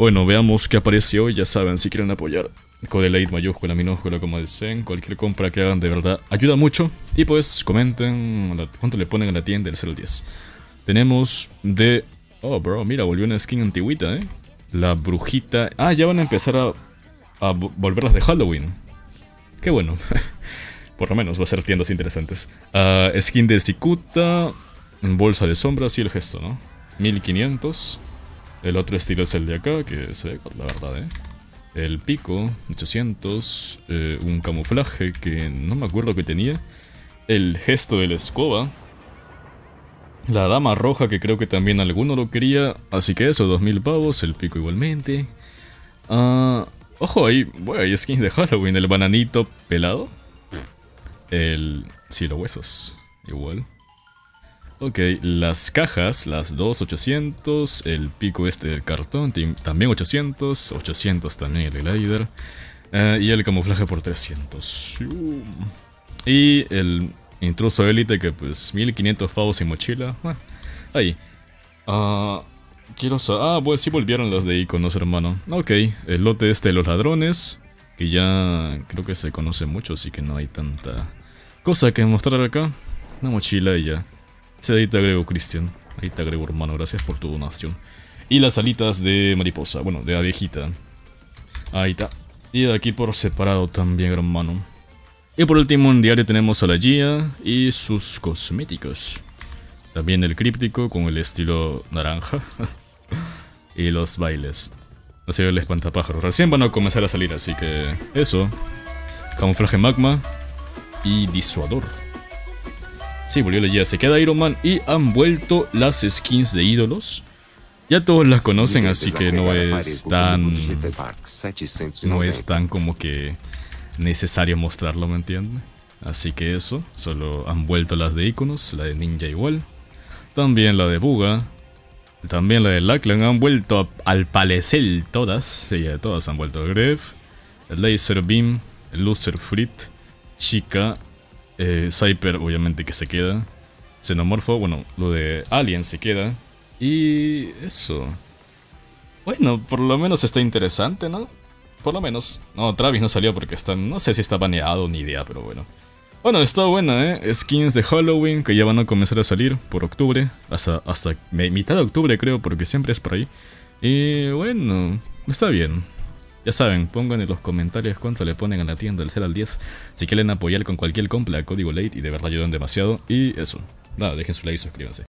Bueno, veamos qué apareció. Ya saben, si quieren apoyar, late mayúscula, minúscula, como dicen. Cualquier compra que hagan de verdad ayuda mucho. Y pues comenten cuánto le ponen a la tienda del 010. Tenemos de... Oh, bro, mira, volvió una skin antiguita, ¿eh? La brujita... Ah, ya van a empezar a, a volverlas de Halloween. Qué bueno. Por lo menos va a ser tiendas interesantes. Uh, skin de Cicuta. Bolsa de sombras y el gesto, ¿no? 1500. El otro estilo es el de acá, que se ve la verdad, ¿eh? El pico, 800. Eh, un camuflaje que no me acuerdo que tenía. El gesto de la escoba. La dama roja que creo que también alguno lo quería. Así que eso, 2000 pavos. El pico igualmente. Ah, ojo, ahí, bueno, hay skins de Halloween. El bananito pelado. El cielo huesos. Igual. Ok, las cajas, las dos 800, el pico este del cartón, también 800, 800 también el glider, eh, y el camuflaje por 300. Y el intruso élite que pues 1500 pavos y mochila. ahí. Ah, quiero saber... Ah, pues sí volvieron las de iconos, hermano. Ok, el lote este de los ladrones, que ya creo que se conoce mucho, así que no hay tanta cosa que mostrar acá. Una mochila y ya. Sí, ahí te agrego, Cristian. Ahí te agrego, hermano. Gracias por tu donación. Y las alitas de mariposa. Bueno, de abejita. Ahí está. Y de aquí por separado también, hermano. Y por último, en diario tenemos a la Gia y sus cosméticos. También el críptico con el estilo naranja. y los bailes. No sé, el espantapájaros. Recién van a comenzar a salir, así que eso. Camuflaje magma y disuador. Sí, volvió la ya se queda Iron Man y han vuelto las skins de ídolos. Ya todos las conocen, así que no es tan... No es tan como que necesario mostrarlo, ¿me entienden? Así que eso, solo han vuelto las de iconos, la de Ninja igual. También la de Buga. También la de Lackland han vuelto al parecer todas. Sí, todas han vuelto. Gref, Laser Beam, Loser Frit, Chica eh, Cyper, obviamente que se queda. Xenomorfo, bueno, lo de Alien se queda. Y eso. Bueno, por lo menos está interesante, ¿no? Por lo menos. No, Travis no salió porque está. No sé si está baneado ni idea, pero bueno. Bueno, está buena, ¿eh? Skins de Halloween que ya van a comenzar a salir por octubre. Hasta, hasta mitad de octubre, creo, porque siempre es por ahí. Y bueno, está bien. Ya saben, pongan en los comentarios cuánto le ponen a la tienda del 0 al 10 si quieren apoyar con cualquier compra código late y de verdad ayudan demasiado. Y eso, nada, dejen su like y suscríbanse.